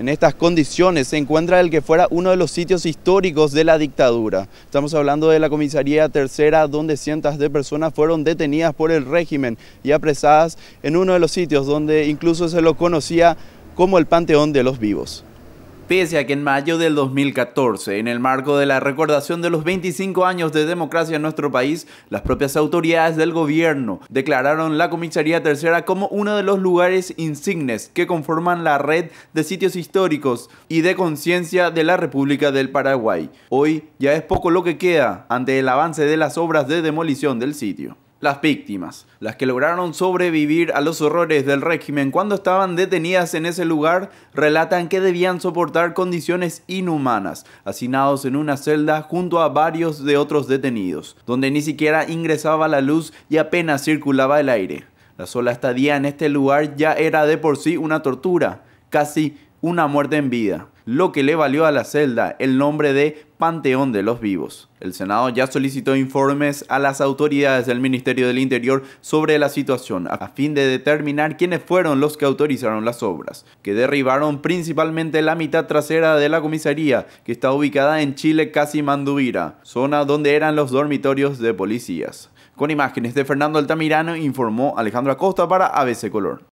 En estas condiciones se encuentra el que fuera uno de los sitios históricos de la dictadura. Estamos hablando de la comisaría tercera donde cientos de personas fueron detenidas por el régimen y apresadas en uno de los sitios donde incluso se lo conocía como el Panteón de los Vivos pese a que en mayo del 2014, en el marco de la recordación de los 25 años de democracia en nuestro país, las propias autoridades del gobierno declararon la Comisaría Tercera como uno de los lugares insignes que conforman la red de sitios históricos y de conciencia de la República del Paraguay. Hoy ya es poco lo que queda ante el avance de las obras de demolición del sitio. Las víctimas, las que lograron sobrevivir a los horrores del régimen cuando estaban detenidas en ese lugar, relatan que debían soportar condiciones inhumanas, hacinados en una celda junto a varios de otros detenidos, donde ni siquiera ingresaba la luz y apenas circulaba el aire. La sola estadía en este lugar ya era de por sí una tortura, casi una muerte en vida lo que le valió a la celda el nombre de Panteón de los Vivos. El Senado ya solicitó informes a las autoridades del Ministerio del Interior sobre la situación a fin de determinar quiénes fueron los que autorizaron las obras, que derribaron principalmente la mitad trasera de la comisaría que está ubicada en Chile casi Manduvira, zona donde eran los dormitorios de policías. Con imágenes de Fernando Altamirano informó Alejandro Acosta para ABC Color.